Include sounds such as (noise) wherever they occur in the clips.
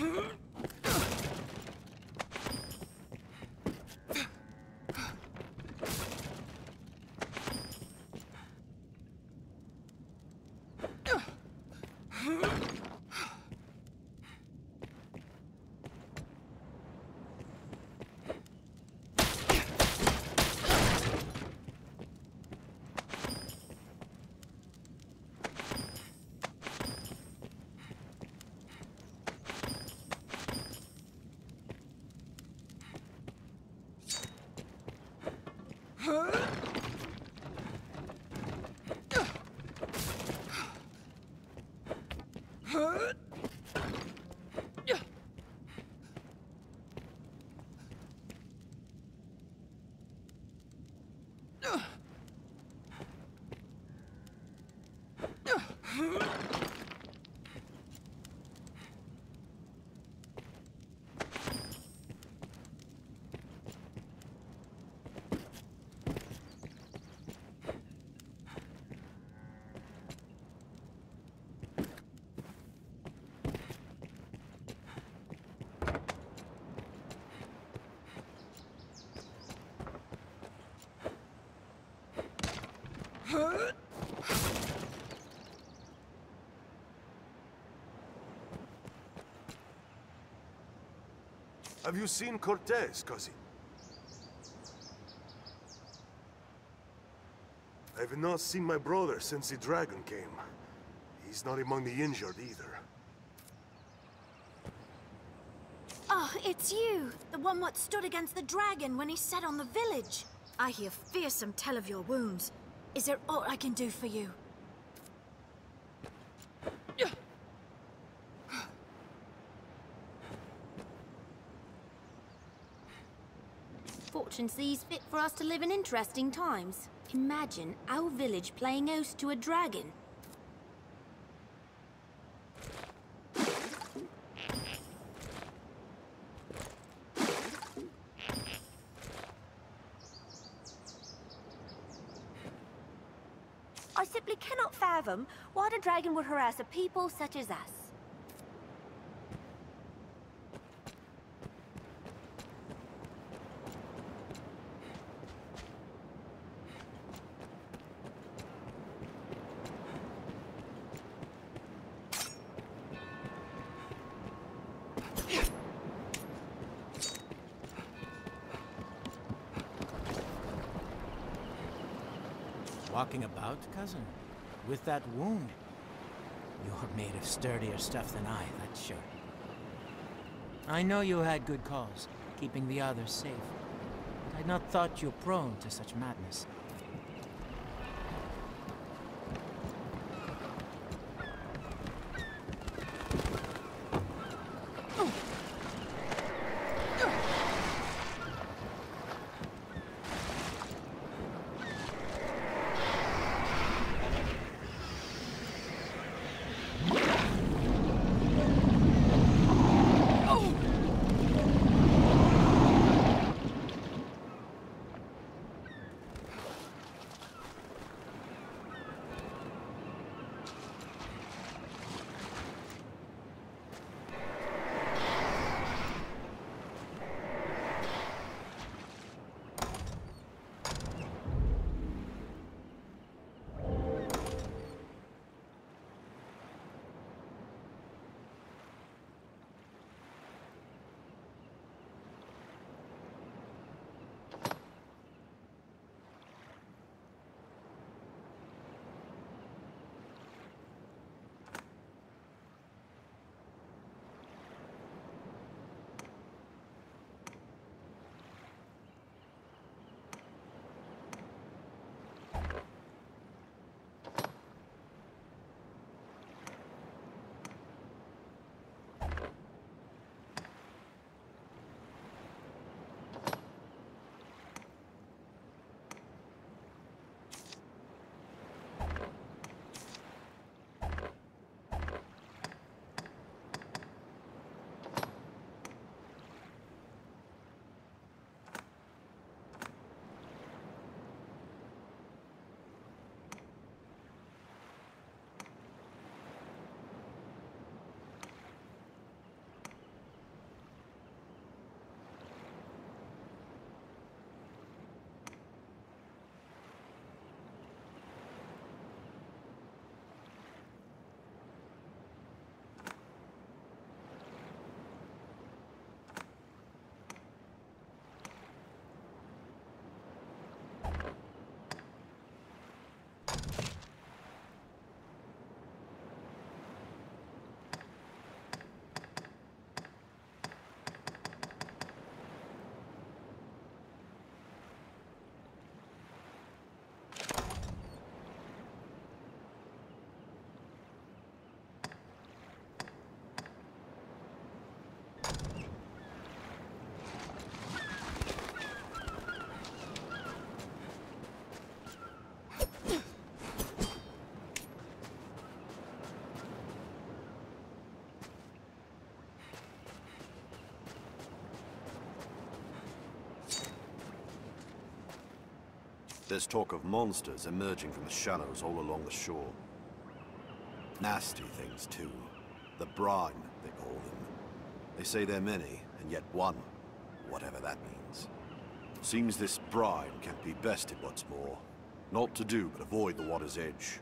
Huh? (laughs) Have you seen Cortez, cousin? I've not seen my brother since the dragon came. He's not among the injured either. Oh, it's you! The one what stood against the dragon when he set on the village. I hear fearsome tell of your wounds. Is there aught I can do for you? Fortune sees fit for us to live in interesting times. Imagine our village playing host to a dragon. I simply cannot fathom why the dragon would harass a people such as us. Walking about, cousin? With that wound? You're made of sturdier stuff than I, that's sure. I know you had good cause, keeping the others safe. But I'd not thought you prone to such madness. There's talk of monsters emerging from the shallows all along the shore. Nasty things, too. The brine, they call them. They say they're many, and yet one, whatever that means. Seems this brine can't be bested what's more. Not to do but avoid the water's edge.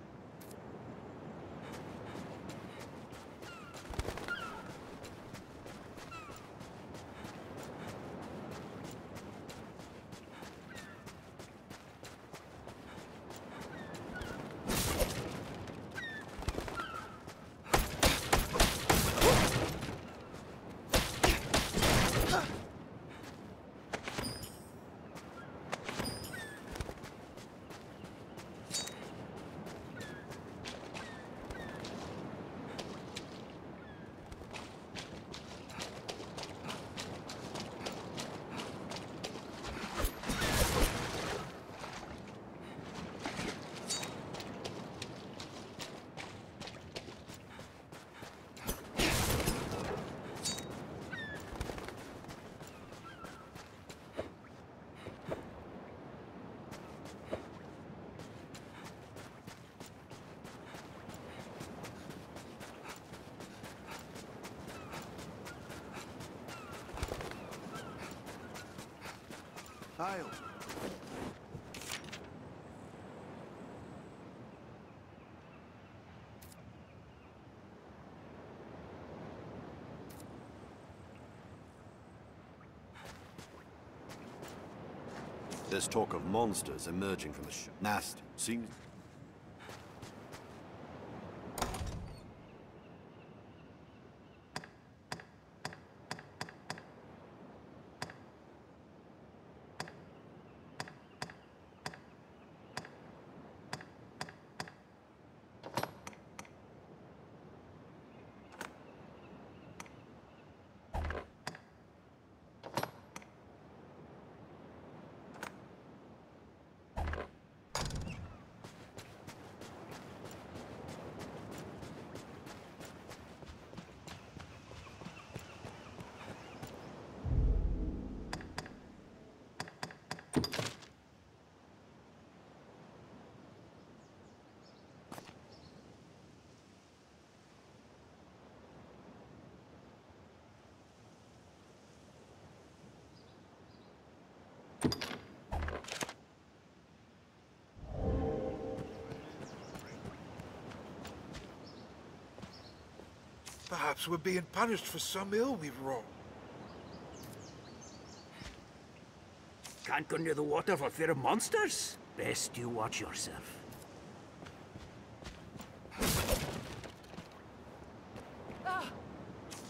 There's talk of monsters emerging from the sh- Nasty. Seems... Perhaps we're being punished for some ill we've wrought. Can't go near the water for fear of monsters? Best you watch yourself. Ah.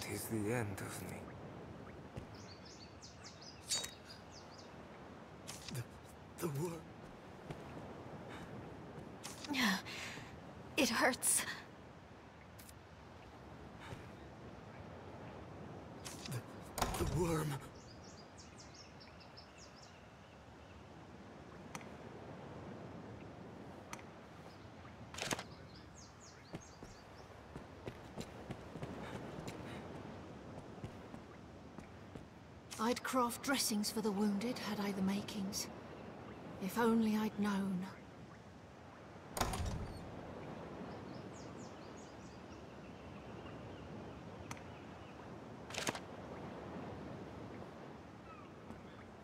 Tis the end of me. I'd craft dressings for the wounded had I the makings. If only I'd known.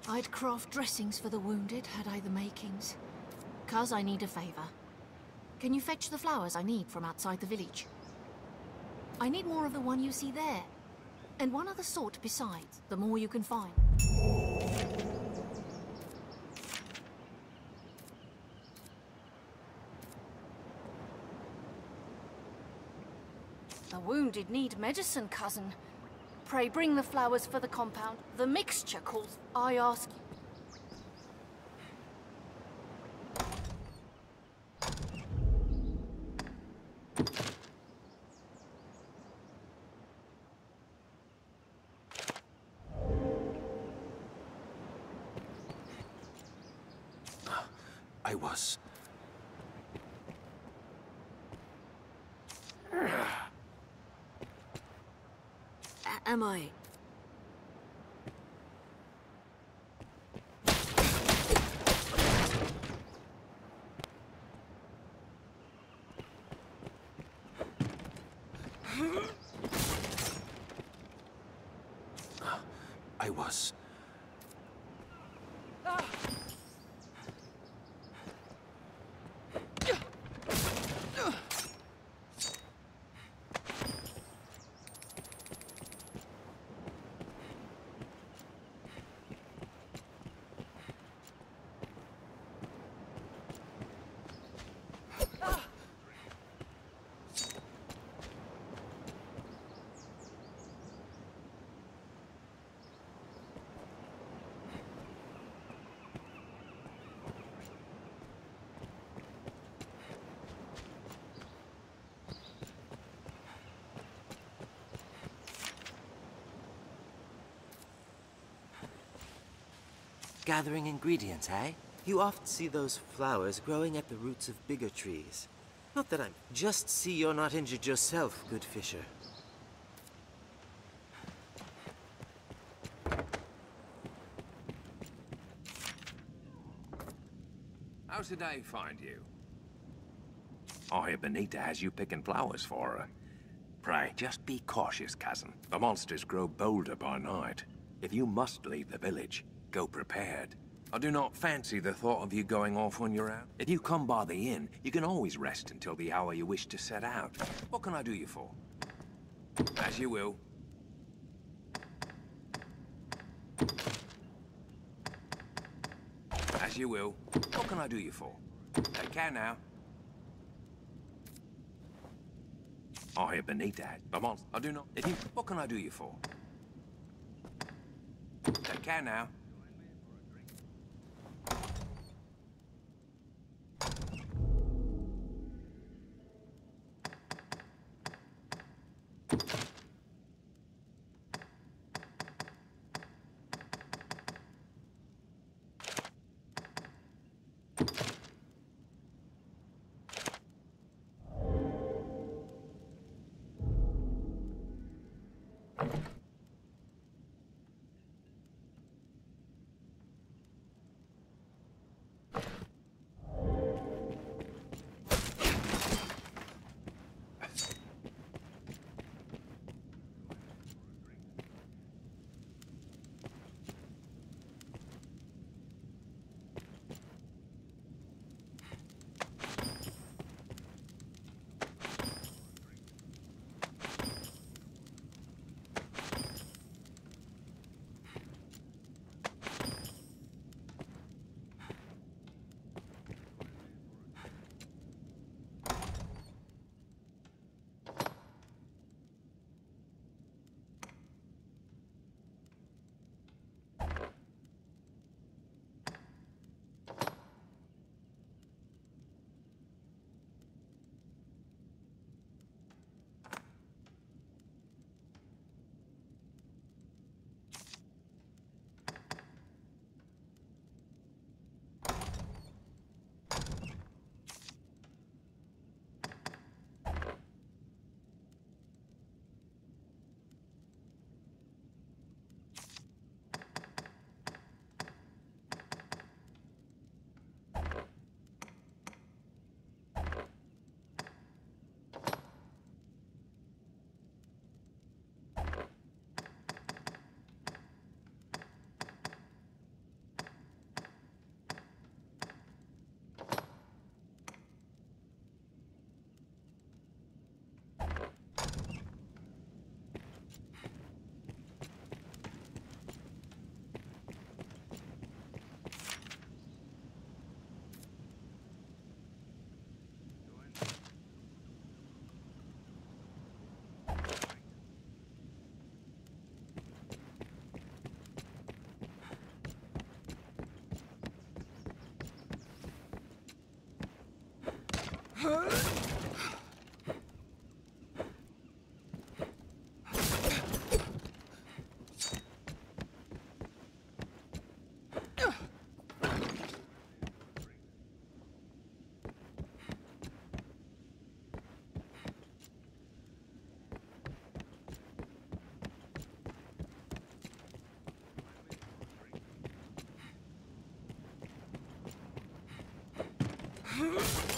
I'd craft dressings for the wounded had I the makings. Cuz I need a favor. Can you fetch the flowers I need from outside the village? I need more of the one you see there. And one other sort besides, the more you can find. The wounded need medicine, cousin. Pray bring the flowers for the compound. The mixture calls. I ask you. I was. am I? I was. Gathering ingredients, eh? You oft see those flowers growing at the roots of bigger trees. Not that I'm... Just see you're not injured yourself, good fisher. How's the day find you? I hear Benita has you picking flowers for her. Pray, just be cautious, cousin. The monsters grow bolder by night. If you must leave the village, go prepared. I do not fancy the thought of you going off when you're out. If you come by the inn, you can always rest until the hour you wish to set out. What can I do you for? As you will. As you will. What can I do you for? Take care now. Oh, I hear Benita had the monster. I do not. If you, what can I do you for? Take care now. Huh? (laughs)